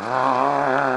ああ。